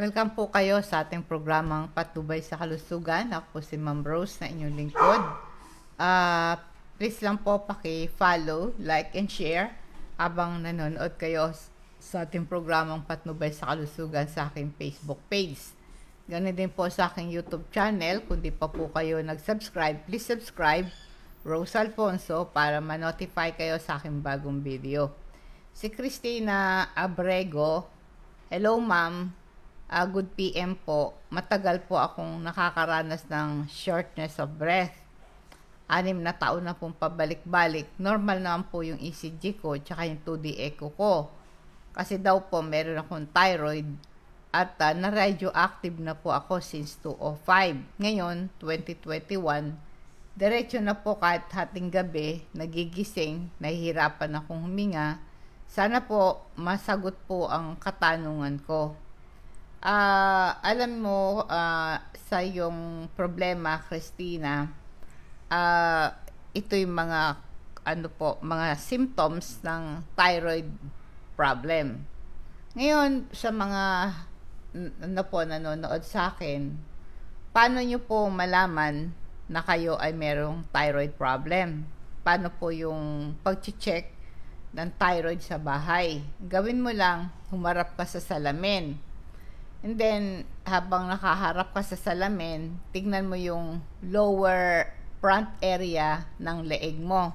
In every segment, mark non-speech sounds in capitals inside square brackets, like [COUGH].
Welcome po kayo sa ating programang Patubay sa Kalusugan. Ako po si Ma'am Rose na inyong lingkod. Uh, please lang po paki-follow, like, and share habang nanonood kayo sa ating programang Patnubay sa Kalusugan sa aking Facebook page. Ganun din po sa aking YouTube channel. Kung di pa po kayo nag-subscribe, please subscribe Rose Alfonso para ma-notify kayo sa aking bagong video. Si Christina Abrego, hello ma'am, uh, good PM po. Matagal po akong nakakaranas ng shortness of breath. Anim na taon na pong pabalik-balik. Normal naman po yung ECG ko tsaka yung 2D echo ko. Kasi daw po meron akong thyroid at uh, na-radioactive na po ako since 2005. Ngayon, 2021, diretso na po kahit hating gabi, nagigising, nahihirapan akong huminga. Sana po masagot po ang katanungan ko. Uh, alam mo, uh, sa iyong problema, Christina, uh, ito yung mga ano po, mga symptoms ng thyroid problem. Ngayon, sa mga ano po nanonood sa akin, paano nyo po malaman na kayo ay merong thyroid problem? Paano po yung pag-check ng thyroid sa bahay? Gawin mo lang, humarap ka sa salamin And then, habang nakaharap ka sa salamin, tignan mo yung lower front area ng leeg mo.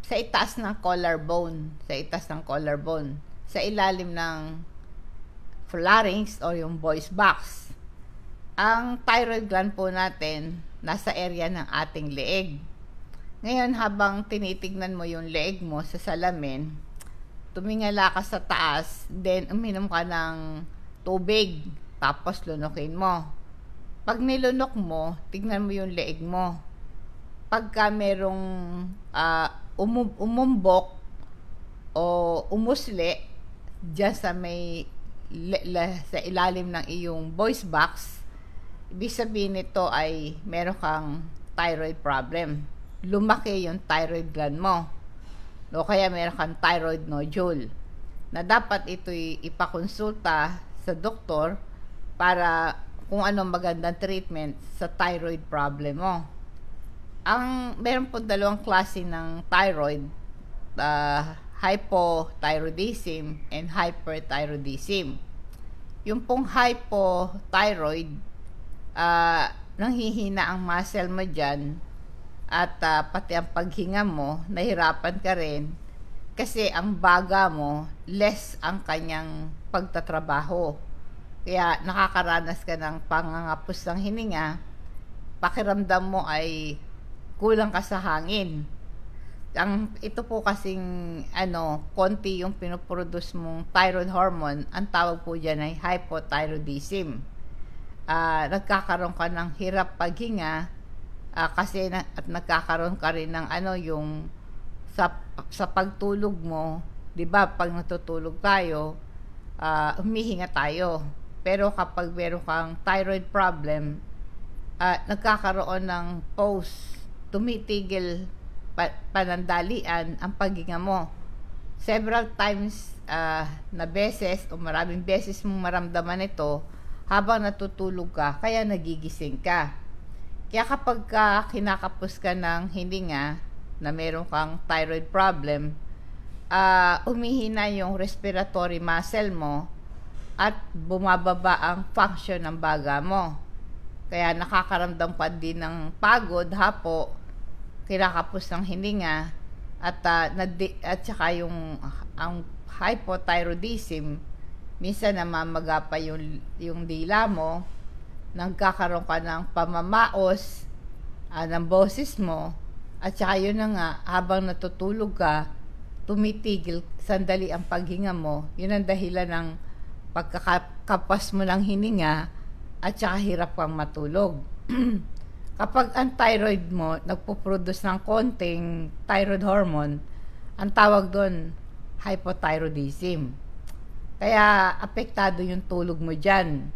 Sa itaas ng collarbone, sa itaas ng collarbone, sa ilalim ng pharynx o yung voice box. Ang thyroid gland po natin, nasa area ng ating leeg. Ngayon, habang tinitignan mo yung leeg mo sa salamin, tumingala ka sa taas, then uminom ka ng tubig. Tapos lunukin mo. Pag nilunok mo, tignan mo yung leeg mo. Pagka merong uh, umum- umumbok o umusli dyan sa may le- le- sa ilalim ng iyong voice box, ibig sabihin nito ay meron kang thyroid problem. Lumaki yung thyroid gland mo. O kaya meron kang thyroid nodule na dapat ito'y ipakonsulta sa doktor para kung anong magandang treatment sa thyroid problem mo. Ang meron po dalawang klase ng thyroid, uh, hypothyroidism and hyperthyroidism. Yung pong hypothyroid, uh, nanghihina ang muscle mo dyan at uh, pati ang paghinga mo, nahirapan ka rin kasi ang baga mo, less ang kanyang pagtatrabaho. Kaya nakakaranas ka ng pangangapos ng hininga, pakiramdam mo ay kulang ka sa hangin. Ang ito po kasing ano, konti yung pinoproduce mong thyroid hormone, ang tawag po diyan ay hypothyroidism. Uh, nagkakaroon ka ng hirap paghinga uh, kasi na, at nagkakaroon ka rin ng ano yung sa sa pagtulog mo, 'di ba? Pag natutulog tayo, uh, humihinga tayo. Pero kapag meron kang thyroid problem, uh, nagkakaroon ng pause, tumitigil pa, panandalian ang paghinga mo. Several times uh, na beses o maraming beses mong maramdaman ito habang natutulog ka, kaya nagigising ka. Kaya kapag ka kinakapos ka ng hininga, na meron kang thyroid problem, uh, umihina yung respiratory muscle mo at bumababa ang function ng baga mo. Kaya nakakaramdam pa din ng pagod, hapo, kinakapos ng hininga, at, uh, nadi- at saka yung ang hypothyroidism, minsan namamaga pa yung, yung dila mo, nagkakaroon ka ng pamamaos uh, ng boses mo, at saka yun na nga, habang natutulog ka, tumitigil sandali ang paghinga mo. Yun ang dahilan ng pagkakapas mo ng hininga at saka hirap kang matulog. [CLEARS THROAT] Kapag ang thyroid mo nagpo-produce ng konting thyroid hormone, ang tawag doon hypothyroidism. Kaya apektado yung tulog mo dyan.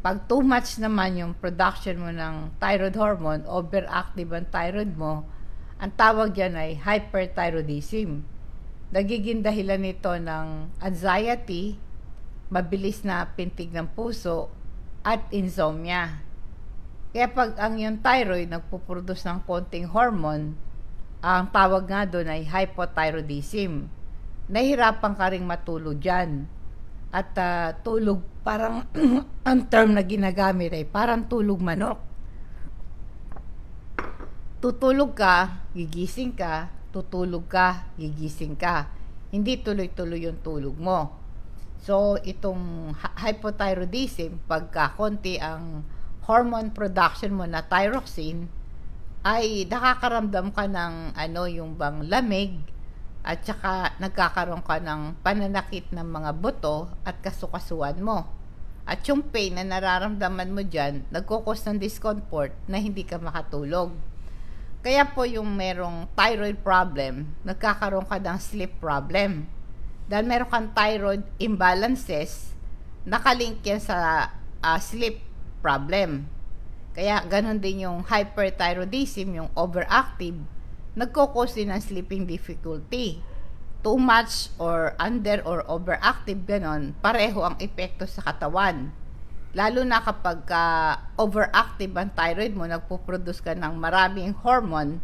Pag too much naman yung production mo ng thyroid hormone, overactive ang thyroid mo, ang tawag diyan ay hyperthyroidism. Nagiging dahilan nito ng anxiety, mabilis na pintig ng puso, at insomnia. Kaya pag ang yung thyroid nagpuproduce ng konting hormone, ang tawag nga doon ay hypothyroidism. Nahirapan ka rin matulog dyan. At uh, tulog, parang [CLEARS THROAT] ang term na ginagamit ay parang tulog manok. Tutulog ka, gigising ka, tutulog ka, gigising ka. Hindi tuloy-tuloy yung tulog mo. So, itong hypothyroidism, pagka konti ang hormone production mo na thyroxine, ay nakakaramdam ka ng ano yung bang lamig at saka nagkakaroon ka ng pananakit ng mga buto at kasukasuan mo. At yung pain na nararamdaman mo dyan, nagkukos ng discomfort na hindi ka makatulog. Kaya po yung merong thyroid problem, nagkakaroon ka ng sleep problem. Dahil meron kang thyroid imbalances, nakalink yan sa uh, sleep problem. Kaya ganun din yung hyperthyroidism, yung overactive, nagkukos din ng sleeping difficulty. Too much or under or overactive ganon, pareho ang epekto sa katawan. Lalo na kapag uh, overactive ang thyroid mo, nagpo-produce ka ng maraming hormone,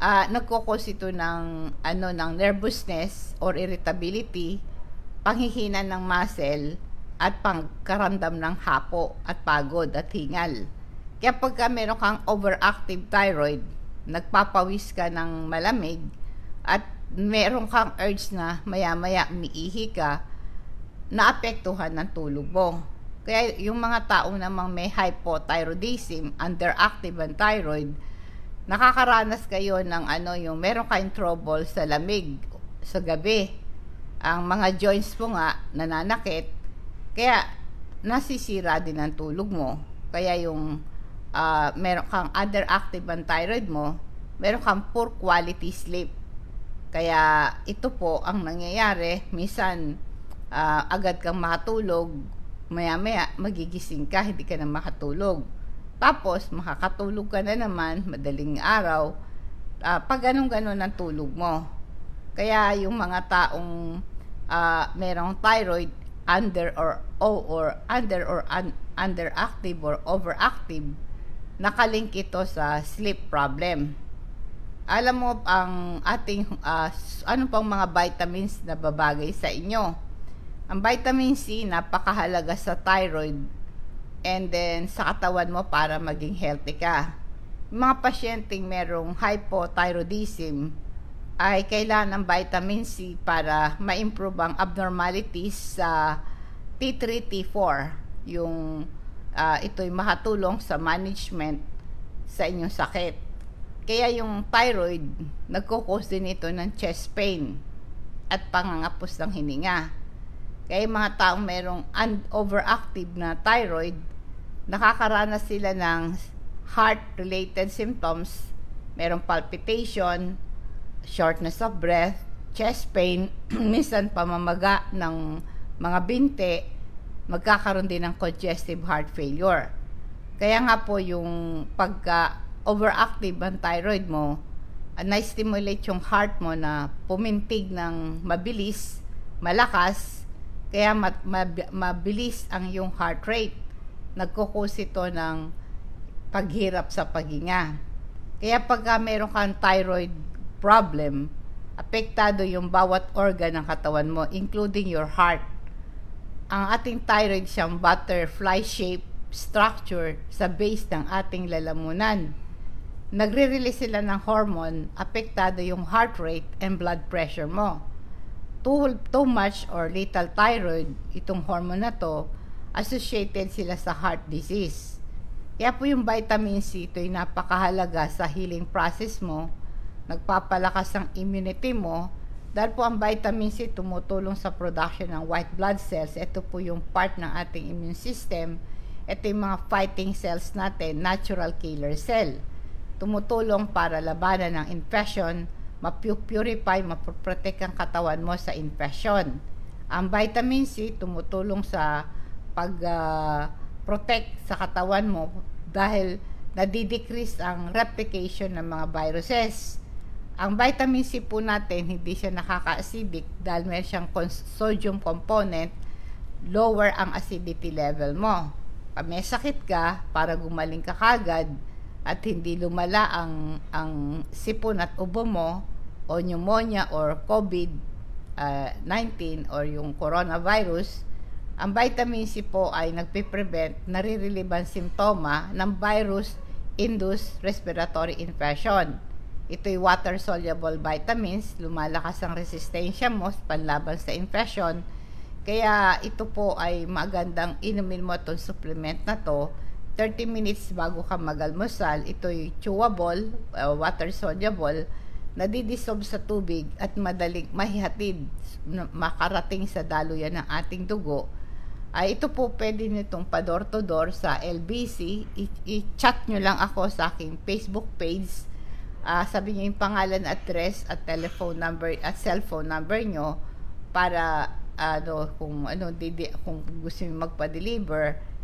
uh, nagkukos ito ng, ano, ng nervousness or irritability, panghihina ng muscle, at pangkaramdam ng hapo at pagod at hingal. Kaya pagka meron kang overactive thyroid, nagpapawis ka ng malamig at meron kang urge na maya-maya umiihi ka, naapektuhan ng tulog mo. Kaya yung mga tao namang may hypothyroidism, underactive ang thyroid, nakakaranas kayo ng ano yung meron kayong trouble sa lamig sa gabi. Ang mga joints mo nga nananakit, kaya nasisira din ang tulog mo. Kaya yung uh, meron kang underactive ang thyroid mo, meron kang poor quality sleep. Kaya ito po ang nangyayari, minsan uh, agad kang makatulog, maya-maya magigising ka, hindi ka na makatulog. Tapos makakatulog ka na naman, madaling araw, uh, pag ganun-ganun ang tulog mo. Kaya yung mga taong uh, merong thyroid under or o or under or un, underactive or overactive nakalink ito sa sleep problem. Alam mo ang ating uh, ano pang mga vitamins na babagay sa inyo. Ang vitamin C napakahalaga sa thyroid and then sa katawan mo para maging healthy ka. mga pasyenteng merong hypothyroidism ay kailangan ng vitamin C para ma-improve ang abnormalities sa T3, T4, yung uh, ito'y makatulong sa management sa inyong sakit. Kaya yung thyroid, nagkukos din ito ng chest pain at pangangapos ng hininga. Kaya mga taong merong overactive na thyroid, nakakaranas sila ng heart-related symptoms, merong palpitation, shortness of breath, chest pain, [CLEARS THROAT] minsan pamamaga ng mga binte, magkakaroon din ng congestive heart failure. Kaya nga po yung pagka overactive ang thyroid mo, uh, na-stimulate yung heart mo na pumintig ng mabilis, malakas, kaya mat, mab, mabilis ang yung heart rate. Nagkukos ito ng paghirap sa paghinga. Kaya pagka meron kang thyroid problem, apektado yung bawat organ ng katawan mo, including your heart ang ating thyroid siyang butterfly shape structure sa base ng ating lalamunan. Nagre-release sila ng hormone, apektado yung heart rate and blood pressure mo. Too, too much or little thyroid, itong hormone na to, associated sila sa heart disease. Kaya po yung vitamin C, ito ay napakahalaga sa healing process mo, nagpapalakas ng immunity mo, dahil po ang vitamin C tumutulong sa production ng white blood cells. Ito po yung part ng ating immune system. Ito yung mga fighting cells natin, natural killer cell. Tumutulong para labanan ng infection, mapurify, mapoprotect ang katawan mo sa infection. Ang vitamin C tumutulong sa pag-protect uh, sa katawan mo dahil nadidecrease ang replication ng mga viruses ang vitamin C po natin, hindi siya nakaka-acidic dahil meron siyang sodium component lower ang acidity level mo. Pag may sakit ka, para gumaling ka kagad at hindi lumala ang, ang sipon at ubo mo o pneumonia or COVID-19 or yung coronavirus, ang vitamin C po ay nagpiprevent, narirelieve simptoma ng virus-induced respiratory infection. Ito'y water-soluble vitamins, lumalakas ang resistensya mo panlaban sa infection, kaya ito po ay magandang inumin mo itong supplement na to 30 minutes bago ka magalmusal. Ito'y chewable, uh, water soluble, nadidissolve sa tubig at madaling mahihatid makarating sa daluyan ng ating dugo. Ay ito po pwede nitong pa-door to door sa LBC. I-chat nyo lang ako sa aking Facebook page. Uh, sabi niyo yung pangalan, address at telephone number at cellphone number nyo para ano kung ano didi, kung gusto niyo magpa-deliver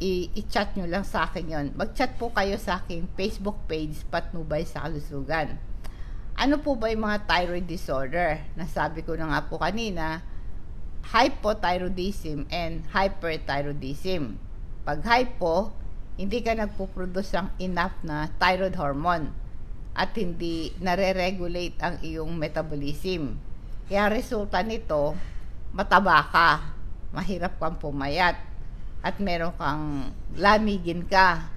i-chat nyo lang sa akin yon. Mag-chat po kayo sa aking Facebook page Patnubay sa Kalusugan. Ano po ba yung mga thyroid disorder? Nasabi ko na nga po kanina, hypothyroidism and hyperthyroidism. Pag hypo, hindi ka nagpo-produce ng enough na thyroid hormone at hindi nare-regulate ang iyong metabolism. Kaya resulta nito, mataba ka, mahirap kang pumayat, at meron kang lamigin ka,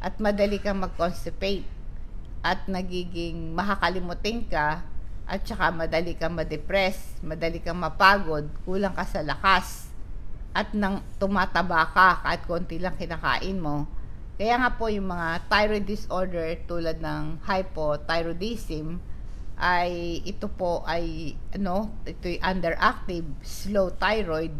at madali kang mag-constipate, at nagiging makakalimutin ka, at saka madali kang ma-depress, madali kang mapagod, kulang ka sa lakas, at nang tumataba ka kahit konti lang kinakain mo. Kaya nga po yung mga thyroid disorder tulad ng hypothyroidism, ay ito po ay ano, ito'y underactive slow thyroid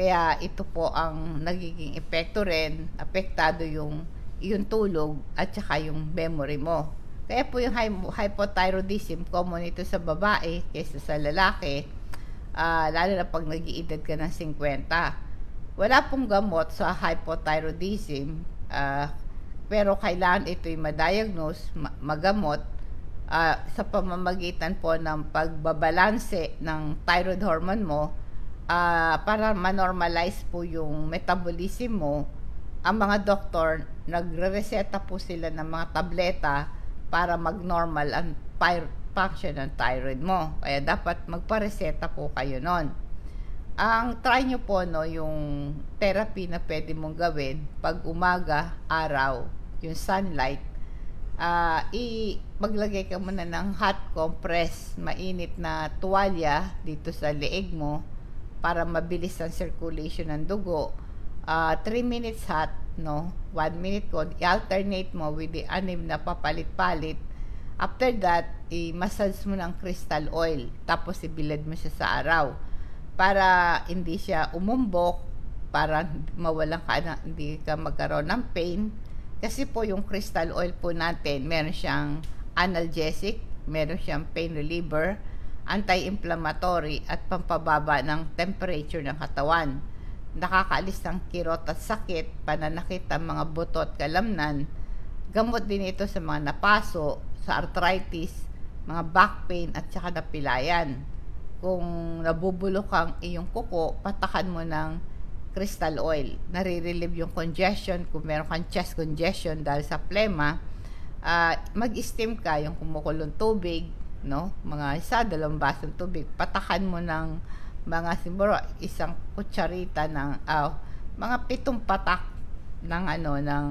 kaya ito po ang nagiging epekto rin, apektado yung yung tulog at saka yung memory mo. Kaya po yung hypothyroidism, common ito sa babae kaysa sa lalaki, uh, lalo na pag nag-iedad ka ng 50. Wala pong gamot sa hypothyroidism, uh, pero kailangan ito'y ma-diagnose, magamot uh, sa pamamagitan po ng pagbabalanse ng thyroid hormone mo uh, para ma-normalize po yung metabolism mo, ang mga doktor, nagre-reseta po sila ng mga tableta para mag-normal ang function ng thyroid mo. Kaya dapat magpa-reseta po kayo nun. Ang try nyo po no, yung therapy na pwede mong gawin pag umaga, araw, yung sunlight, uh, i maglagay ka muna ng hot compress, mainit na tuwalya dito sa leeg mo para mabilis ang circulation ng dugo. 3 uh, ah, minutes hot, no? 1 minute cold. I-alternate mo with the anim na papalit-palit. After that, i-massage mo ng crystal oil. Tapos ibilad mo siya sa araw. Para hindi siya umumbok, para mawalan ka na, hindi ka magkaroon ng pain kasi po yung crystal oil po natin, meron siyang analgesic, meron siyang pain reliever, anti-inflammatory at pampababa ng temperature ng katawan. Nakakaalis ng kirot at sakit, pananakit ang mga buto at kalamnan. Gamot din ito sa mga napaso, sa arthritis, mga back pain at saka napilayan. Kung nabubulok ang iyong kuko, patakan mo ng crystal oil. Nare-relieve yung congestion kung meron kang chest congestion dahil sa plema. Uh, mag-steam ka yung kumukulong tubig, no? Mga isa, dalawang basong tubig. Patakan mo ng mga siguro isang kutsarita ng uh, mga pitong patak ng ano ng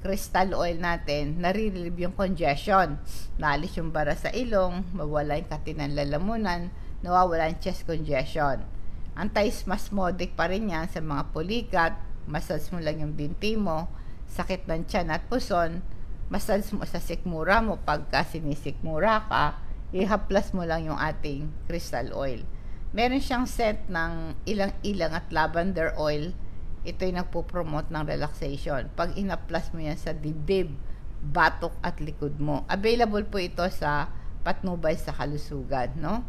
crystal oil natin, nare-relieve yung congestion. Naalis yung bara sa ilong, mawala yung katinang lalamunan, nawawala yung chest congestion Anti-spasmodic pa rin yan sa mga pulikat, massage mo lang yung binti mo, sakit ng tiyan at puson, massage mo sa sikmura mo pagka sinisikmura ka, ihaplas mo lang yung ating crystal oil. Meron siyang scent ng ilang-ilang at lavender oil. Ito yung nagpo-promote ng relaxation. Pag inaplas mo yan sa dibdib, batok at likod mo. Available po ito sa patnubay sa kalusugan, no?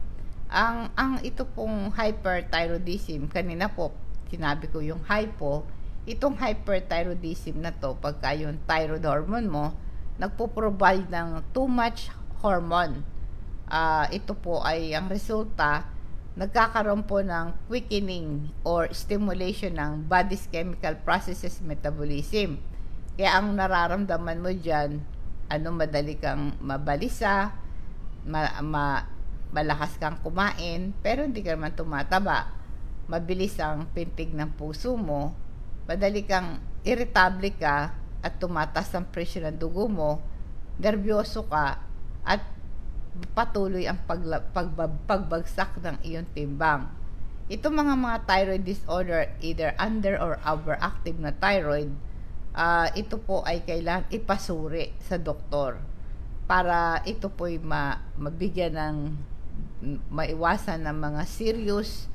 Ang ang ito pong hyperthyroidism, kanina po sinabi ko yung hypo, itong hyperthyroidism na to, pagka yung thyroid hormone mo, nagpo-provide ng too much hormone. Uh, ito po ay ang resulta nagkakaroon po ng quickening or stimulation ng body's chemical processes metabolism. Kaya ang nararamdaman mo dyan, ano madali kang mabalisa, ma, ma, malakas kang kumain, pero hindi ka naman tumataba. Mabilis ang pintig ng puso mo, madali kang irritable ka at tumatas ang presyo ng dugo mo, nervyoso ka, at patuloy ang pagla, pagbab, pagbagsak ng iyong timbang. Ito mga mga thyroid disorder, either under or overactive na thyroid, uh, ito po ay kailangan ipasuri sa doktor para ito po ay ma, mabigyan ng maiwasan ng mga serious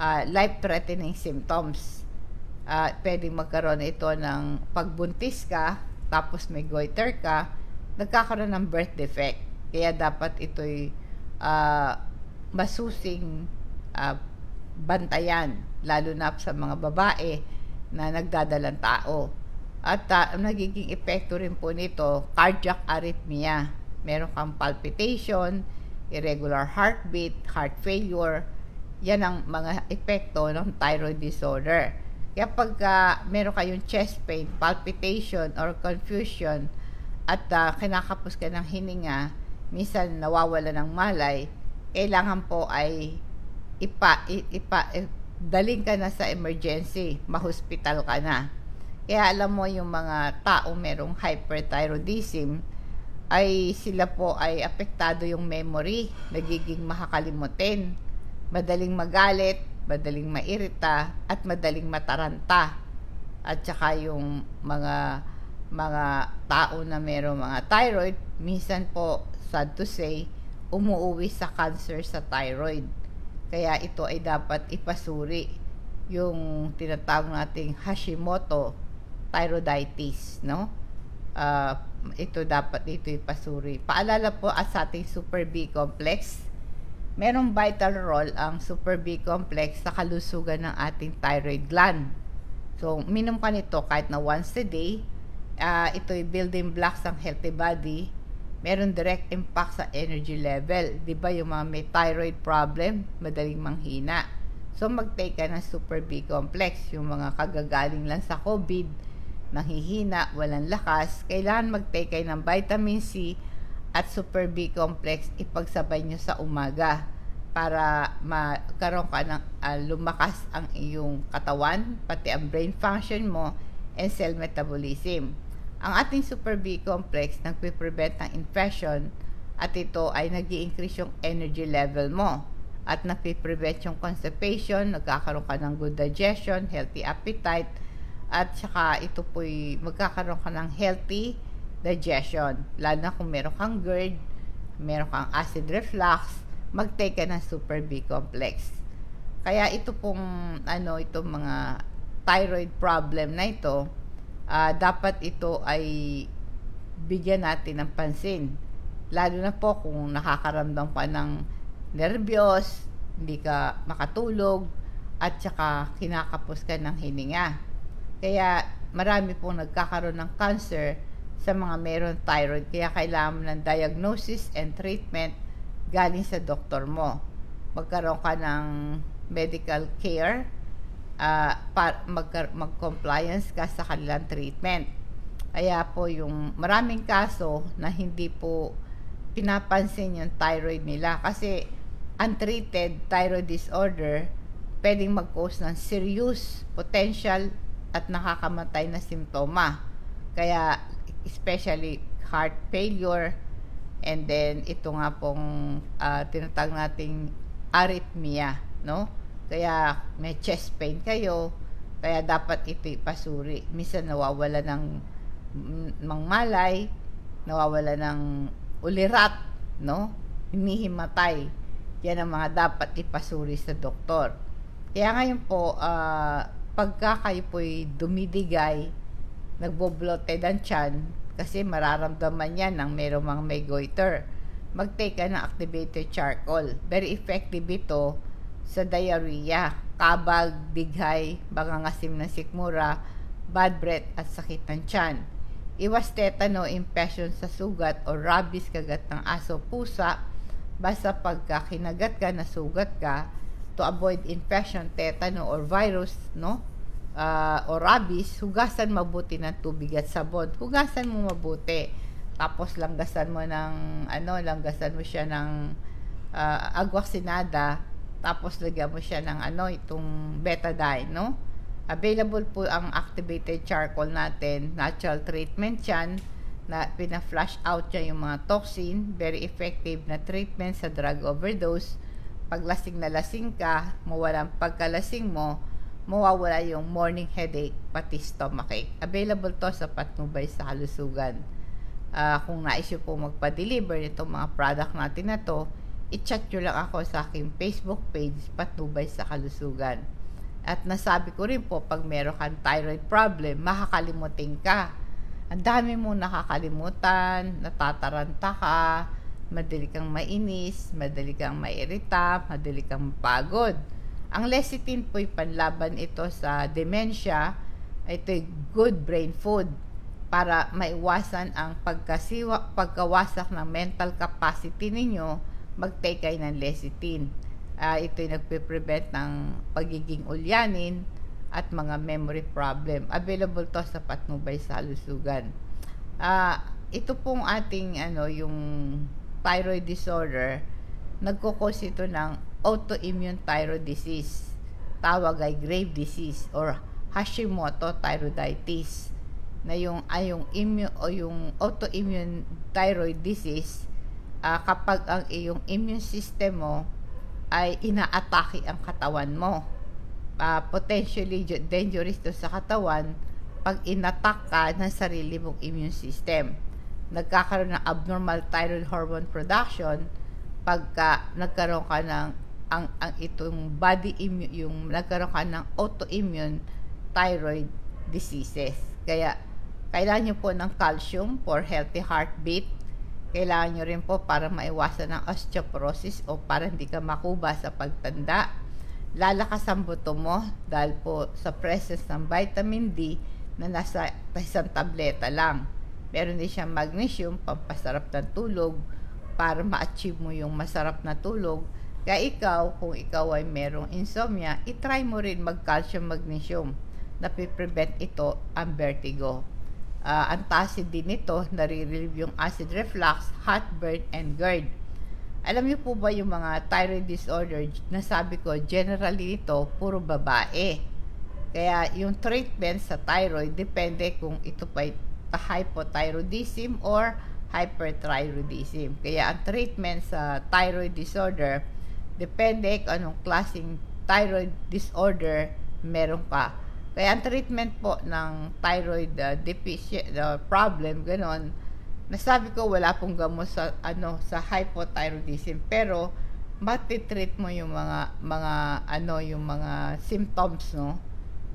uh, life-threatening symptoms. Uh, pwedeng magkaroon ito ng pagbuntis ka, tapos may goiter ka, nagkakaroon ng birth defect kaya dapat ito'y uh, masusing uh, bantayan, lalo na sa mga babae na nagdadalang tao. At uh, nagiging epekto rin po nito, cardiac arrhythmia. Meron kang palpitation, irregular heartbeat, heart failure. Yan ang mga epekto ng thyroid disorder. Kaya pagka meron kayong chest pain, palpitation, or confusion, at uh, kinakapos ka ng hininga, minsan nawawala ng malay, kailangan po ay ipa, ipa, daling ka na sa emergency, mahospital ka na. Kaya alam mo yung mga tao merong hyperthyroidism, ay sila po ay apektado yung memory, nagiging makakalimutin, madaling magalit, madaling mairita, at madaling mataranta. At saka yung mga mga tao na merong mga thyroid, minsan po sad to say, umuuwi sa cancer sa thyroid. Kaya ito ay dapat ipasuri yung tinatawag nating Hashimoto thyroiditis, no? Uh, ito dapat ito ipasuri. Paalala po at sa ating Super B complex, merong vital role ang Super B complex sa kalusugan ng ating thyroid gland. So, minom ka nito kahit na once a day. Uh, ito'y building blocks ng healthy body meron direct impact sa energy level. Di ba yung mga may thyroid problem, madaling manghina. So, mag-take ka ng Super B complex. Yung mga kagagaling lang sa COVID, nanghihina, walang lakas, kailangan mag-take kayo ng vitamin C at Super B complex ipagsabay nyo sa umaga para magkaroon ka ng uh, lumakas ang iyong katawan, pati ang brain function mo, and cell metabolism. Ang ating Super B complex nagpe-prevent ng infection at ito ay nag increase yung energy level mo at nagpe-prevent yung constipation, nagkakaroon ka ng good digestion, healthy appetite, at saka ito po'y magkakaroon ka ng healthy digestion. Lalo na kung meron kang GERD, meron kang acid reflux, mag-take ka ng Super B complex. Kaya ito pong ano itong mga thyroid problem na ito, uh, dapat ito ay bigyan natin ng pansin. Lalo na po kung nakakaramdam pa ng nervyos, hindi ka makatulog, at saka kinakapos ka ng hininga. Kaya marami pong nagkakaroon ng cancer sa mga meron thyroid. Kaya kailangan ng diagnosis and treatment galing sa doktor mo. Magkaroon ka ng medical care uh, pa, mag, mag-compliance ka sa kanilang treatment. Kaya po yung maraming kaso na hindi po pinapansin yung thyroid nila kasi untreated thyroid disorder pwedeng mag-cause ng serious, potential at nakakamatay na simptoma. Kaya especially heart failure and then ito nga pong uh, tinatawag nating arrhythmia, no? Kaya may chest pain kayo, kaya dapat ito ipasuri. Minsan nawawala ng mangmalay, nawawala ng ulirat, no? Hinihimatay. Yan ang mga dapat ipasuri sa doktor. Kaya ngayon po, uh, pagka kayo po'y dumidigay, nagbobloted ang tiyan, kasi mararamdaman yan ng merong mga may goiter. Mag-take ka ng activated charcoal. Very effective ito sa diarrhea, kabag, dighay, bangangasim ng sikmura, bad breath at sakit ng tiyan. Iwas tetano, infection sa sugat o rabies kagat ng aso pusa basta pagka kinagat ka, na sugat ka, to avoid infection, tetano, or virus, no? Uh, or rabies, hugasan mabuti ng tubig at sabon. Hugasan mo mabuti. Tapos langgasan mo ng, ano, langgasan mo siya ng uh, agwasinada. Tapos lagyan mo siya ng, ano, itong betadine, no? Available po ang activated charcoal natin. Natural treatment yan na pina-flush out niya yung mga toxin. Very effective na treatment sa drug overdose pag lasing na lasing ka, mawalang pagkalasing mo, mawawala yung morning headache, pati stomachache. Available to sa Patnubay sa Kalusugan. Uh, kung nais nyo po magpa-deliver nitong mga product natin na to, i-chat nyo lang ako sa aking Facebook page, Patnubay sa Kalusugan. At nasabi ko rin po, pag meron kang thyroid problem, makakalimutin ka. Ang dami mo nakakalimutan, natataranta ka, madali kang mainis, madali kang mairita, madali kang mapagod. Ang lecithin po'y panlaban ito sa dementia. Ito'y good brain food para maiwasan ang pagkasiwa, pagkawasak ng mental capacity ninyo, mag-take kayo ng lecithin. Uh, ito'y nagpe-prevent ng pagiging ulyanin at mga memory problem. Available to sa patnubay sa halusugan. Uh, ito pong ating ano yung thyroid disorder, nagkukos ito ng autoimmune thyroid disease. Tawag ay grave disease or Hashimoto thyroiditis na yung ay yung immune o yung autoimmune thyroid disease uh, kapag ang iyong immune system mo ay inaatake ang katawan mo. Uh, potentially dangerous to sa katawan pag inatak ka ng sarili mong immune system nagkakaroon ng abnormal thyroid hormone production pagka nagkaroon ka ng ang, ang itong body immune yung nagkaroon ka ng autoimmune thyroid diseases. Kaya kailangan nyo po ng calcium for healthy heartbeat. Kailangan nyo rin po para maiwasan ng osteoporosis o para hindi ka makuba sa pagtanda. Lalakas ang buto mo dahil po sa presence ng vitamin D na nasa isang tableta lang Meron din siyang magnesium, pampasarap ng tulog, para ma-achieve mo yung masarap na tulog. Kaya ikaw, kung ikaw ay merong insomnia, itry mo rin mag-calcium magnesium na prevent ito ang vertigo. Uh, ang tacid din nito, nare-relieve yung acid reflux, heartburn, and GERD. Alam niyo po ba yung mga thyroid disorder na sabi ko, generally ito, puro babae. Kaya yung treatment sa thyroid, depende kung ito pa hypothyroidism or hyperthyroidism. Kaya ang treatment sa thyroid disorder, depende kung anong klaseng thyroid disorder meron ka. Kaya ang treatment po ng thyroid uh, deficient uh, problem, ganon, nasabi ko wala pong gamot sa ano sa hypothyroidism. Pero matitreat mo yung mga mga ano yung mga symptoms no?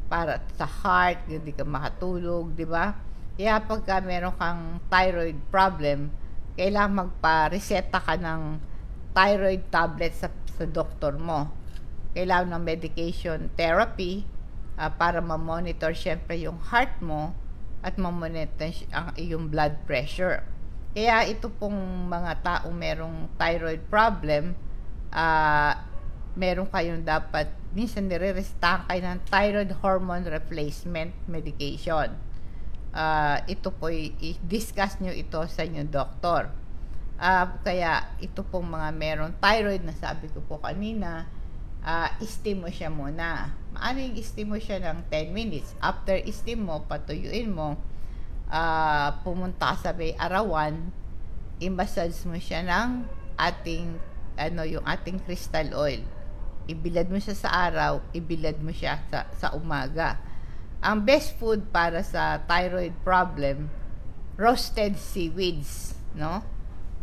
Para sa heart hindi ka makatulog di ba? Kaya pagka meron kang thyroid problem, kailangan magpa-reseta ka ng thyroid tablet sa, sa doktor mo. Kailangan ng medication therapy uh, para ma-monitor syempre yung heart mo at ma-monitor ang iyong blood pressure. Kaya ito pong mga taong merong thyroid problem, uh, meron kayong dapat, minsan nire-restahan kayo ng thyroid hormone replacement medication uh, ito po i-discuss nyo ito sa inyong doktor. Uh, kaya ito pong mga meron thyroid na sabi ko po kanina, uh, steam mo siya muna. Maaring steam mo siya ng 10 minutes. After steam mo, patuyuin mo, uh, pumunta sa may arawan, i-massage mo siya ng ating ano yung ating crystal oil. Ibilad mo siya sa araw, ibilad mo siya sa, sa umaga ang best food para sa thyroid problem, roasted seaweeds, no?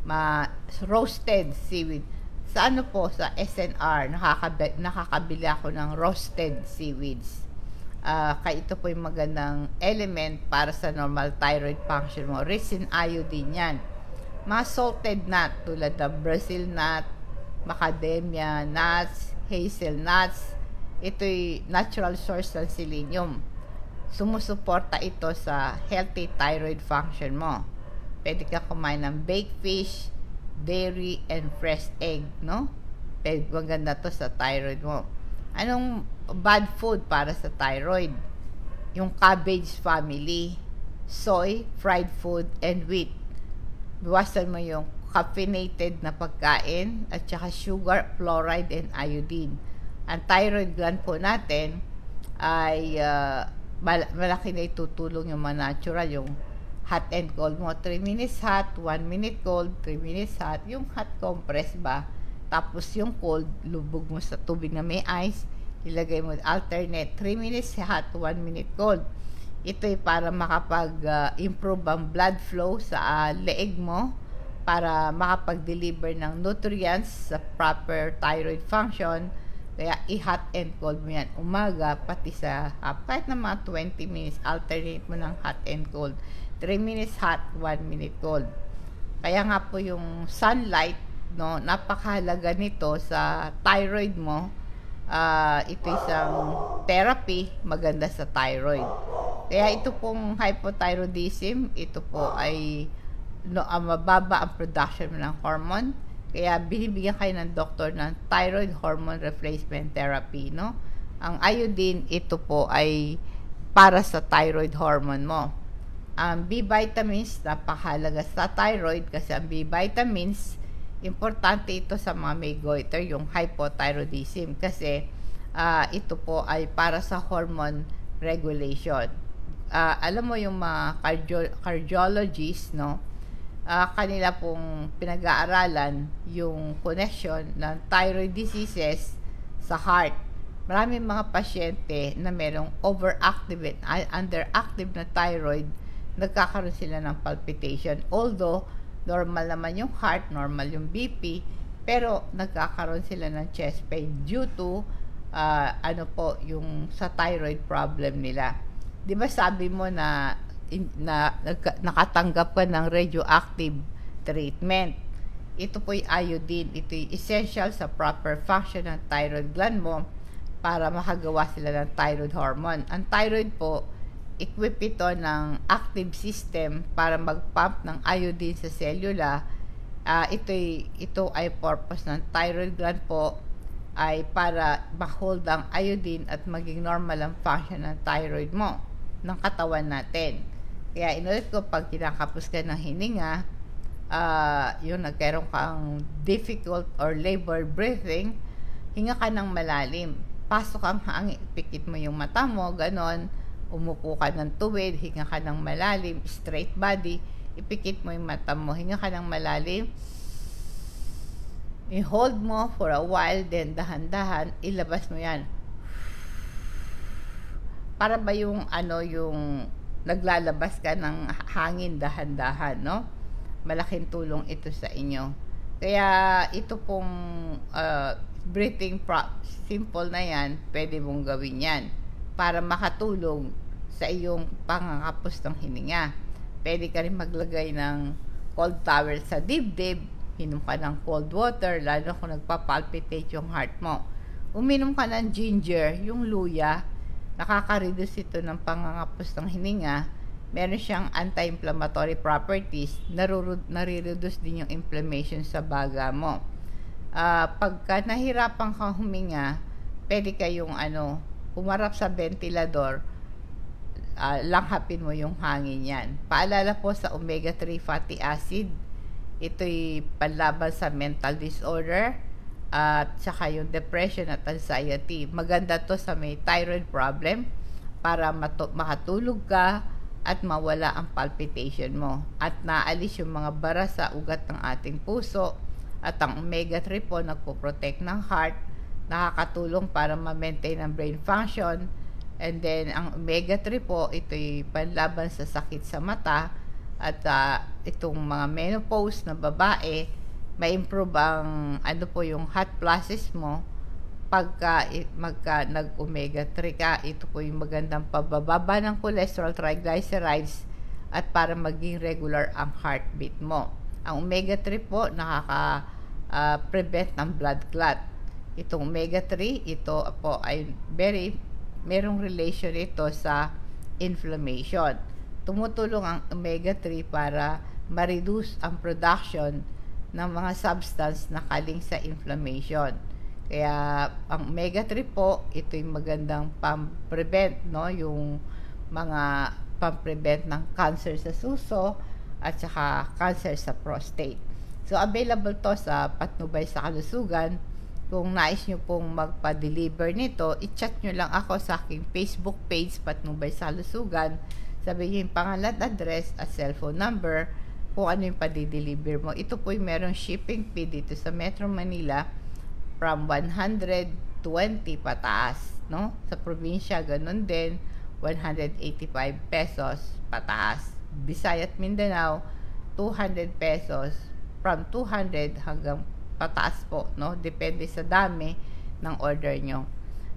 Ma roasted seaweed. Sa ano po sa SNR, nakakabi, nakakabili ako ng roasted seaweeds. Uh, kaya ito po yung magandang element para sa normal thyroid function mo. Rich in iodine yan. Mga salted nut tulad ng Brazil nut, macadamia nuts, hazelnuts. Ito'y natural source ng selenium sumusuporta ito sa healthy thyroid function mo. Pwede ka kumain ng baked fish, dairy, and fresh egg, no? Maganda to sa thyroid mo. Anong bad food para sa thyroid? Yung cabbage family, soy, fried food, and wheat. Bawasan mo yung caffeinated na pagkain at saka sugar, fluoride, and iodine. Ang thyroid gland po natin ay uh, malaki na itutulong yung mga natural, yung hot and cold mo. 3 minutes hot, 1 minute cold, 3 minutes hot. Yung hot compress ba? Tapos yung cold, lubog mo sa tubig na may ice. Ilagay mo alternate. 3 minutes hot, 1 minute cold. Ito ay para makapag-improve uh, ang blood flow sa uh, leeg mo para makapag-deliver ng nutrients sa proper thyroid function. Kaya i-hot and cold mo yan. Umaga, pati sa uh, kahit na mga 20 minutes, alternate mo ng hot and cold 3 minutes hot, 1 minute cold. Kaya nga po yung sunlight, no, napakahalaga nito sa thyroid mo. Uh, ito isang therapy maganda sa thyroid. Kaya ito pong hypothyroidism, ito po ay no, uh, mababa ang production ng hormone. Kaya binibigyan kayo ng doktor ng thyroid hormone replacement therapy, no? Ang iodine, ito po ay para sa thyroid hormone mo ang B vitamins napakahalaga sa thyroid kasi ang B vitamins importante ito sa mga may goiter yung hypothyroidism. Kasi uh, ito po ay para sa hormone regulation. Uh, alam mo yung mga cardio- cardiologists no? Uh, kanila pong pinag-aaralan yung connection ng thyroid diseases sa heart. Maraming mga pasyente na merong overactive underactive na thyroid nagkakaroon sila ng palpitation. Although, normal naman yung heart, normal yung BP, pero nagkakaroon sila ng chest pain due to uh, ano po, yung sa thyroid problem nila. 'Di ba sabi mo na in, na nakatanggap ka ng radioactive treatment. Ito po yung iodine. Ito yung essential sa proper function ng thyroid gland mo para makagawa sila ng thyroid hormone. Ang thyroid po, equip ito ng active system para mag-pump ng iodine sa cellula. Uh, ito, ito ay purpose ng thyroid gland po ay para ma-hold ang iodine at maging normal ang function ng thyroid mo, ng katawan natin. Kaya inulit ko, pag kinakapos ka ng hininga, uh, yung nagkaroon kang difficult or labor breathing, hinga ka ng malalim. Pasok ang hangin, pikit mo yung mata mo, ganon umupo ka ng tuwid, hinga ka ng malalim, straight body, ipikit mo yung mata mo, hinga ka ng malalim, i-hold mo for a while, then dahan-dahan, ilabas mo yan. Para ba yung ano, yung naglalabas ka ng hangin dahan-dahan, no? Malaking tulong ito sa inyo. Kaya ito pong uh, breathing pro- simple na yan, pwede mong gawin yan para makatulong sa iyong pangangapos ng hininga. Pwede ka rin maglagay ng cold towel sa dibdib, inom ka ng cold water, lalo kung nagpapalpitate yung heart mo. Uminom ka ng ginger, yung luya, nakaka-reduce ito ng pangangapos ng hininga. Meron siyang anti-inflammatory properties, nare-reduce din yung inflammation sa baga mo. Uh, pagka nahirapan kang huminga, pwede kayong ano, umarap sa ventilador uh, langhapin mo yung hangin yan. Paalala po sa omega-3 fatty acid. Ito'y panlaban sa mental disorder at uh, saka yung depression at anxiety. Maganda to sa may thyroid problem para makatulog ka at mawala ang palpitation mo at naalis yung mga bara sa ugat ng ating puso at ang omega-3 po nagpo-protect ng heart nakakatulong para ma-maintain ang brain function And then, ang omega-3 po, ito'y panlaban sa sakit sa mata at uh, itong mga menopause na babae, ma-improve ang ano po yung hot flashes mo pagka magka nag-omega 3 ka, ito po yung magandang pabababa ng cholesterol, triglycerides at para maging regular ang heartbeat mo. Ang omega 3 po nakaka uh, prevent ng blood clot. Itong omega 3, ito po ay very merong relation ito sa inflammation. Tumutulong ang omega-3 para ma-reduce ang production ng mga substance na kaling sa inflammation. Kaya ang omega 3 po, ito yung magandang pam-prevent, no? Yung mga pam-prevent ng cancer sa suso at saka cancer sa prostate. So available to sa Patnubay sa Kalusugan. Kung nais nyo pong magpa-deliver nito, i-chat nyo lang ako sa aking Facebook page Patnubay sa Kalusugan. Sabihin yung pangalan, address at cellphone number kung ano yung pa-deliver mo. Ito po yung merong shipping fee dito sa Metro Manila from 120 pataas, no? Sa probinsya, ganun din, 185 pesos pataas. Bisaya at Mindanao, 200 pesos from 200 hanggang pataas po, no? Depende sa dami ng order nyo.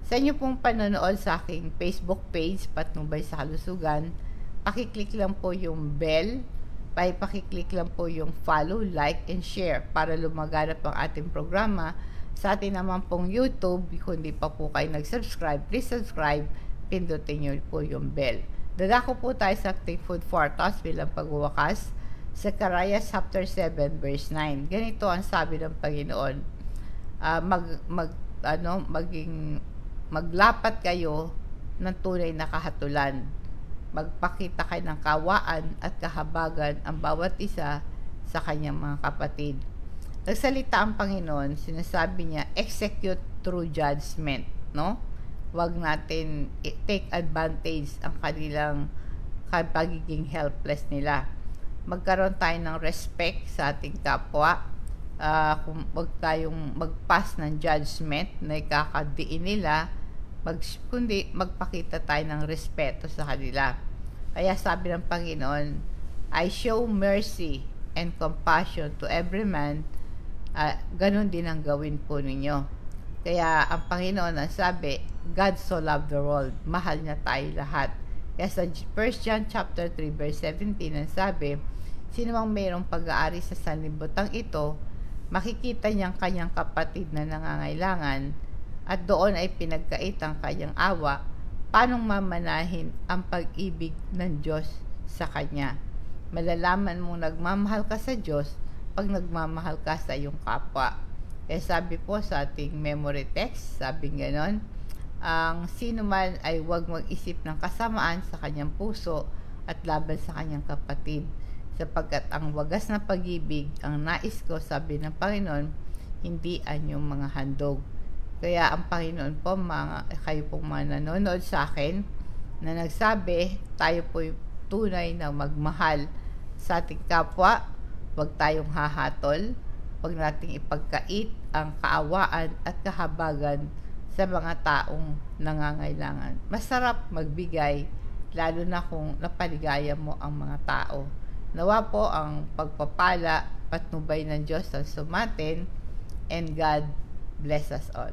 Sa inyo pong panonood sa aking Facebook page, Patnubay sa Kalusugan, pakiclick lang po yung bell, pakiclick lang po yung follow, like, and share para lumaganap ang ating programa. Sa atin naman pong YouTube, kung hindi pa po kayo nag-subscribe, please subscribe, pindutin nyo po yung bell. Dadako po tayo sa ating food forecast bilang pagwawakas Karaya chapter 7 verse 9. Ganito ang sabi ng Panginoon. Uh, mag mag ano maging maglapat kayo ng tunay na kahatulan. Magpakita kayo ng kawaan at kahabagan ang bawat isa sa kanyang mga kapatid. Nagsalita ang Panginoon, sinasabi niya, execute through judgment, no? Huwag natin take advantage ang kanilang pagiging helpless nila magkaroon tayo ng respect sa ating kapwa. Uh, kung wag tayong magpas ng judgment na ikakadiin nila, mag, kundi magpakita tayo ng respeto sa kanila. Kaya sabi ng Panginoon, I show mercy and compassion to every man, uh, ganun din ang gawin po ninyo. Kaya ang Panginoon ang sabi, God so loved the world, mahal niya tayo lahat. Kaya sa 1 John chapter 3 verse 17 ang sabi, Sino mang mayroong pag-aari sa sanlibutan ito, makikita niyang kanyang kapatid na nangangailangan at doon ay pinagkait ang kanyang awa, paanong mamanahin ang pag-ibig ng Diyos sa kanya. Malalaman mong nagmamahal ka sa Diyos pag nagmamahal ka sa iyong kapwa. Eh sabi po sa ating memory text, sabi ganon, ang sino man ay huwag mag-isip ng kasamaan sa kanyang puso at laban sa kanyang kapatid. Sapagkat ang wagas na pag-ibig ang nais ko, sabi ng Panginoon, hindi anyong mga handog. Kaya ang Panginoon po, mga, kayo pong mga nanonood sa akin, na nagsabi, tayo po tunay na magmahal sa ating kapwa, huwag tayong hahatol, huwag nating ipagkait ang kaawaan at kahabagan sa mga taong nangangailangan. Masarap magbigay, lalo na kung napaligaya mo ang mga tao Nawa po ang pagpapala, patnubay ng Diyos ang sumatin, and God bless us all.